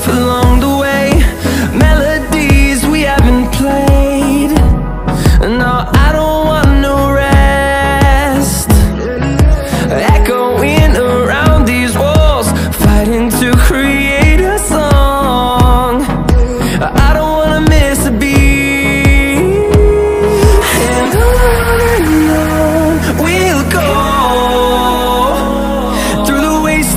Finding life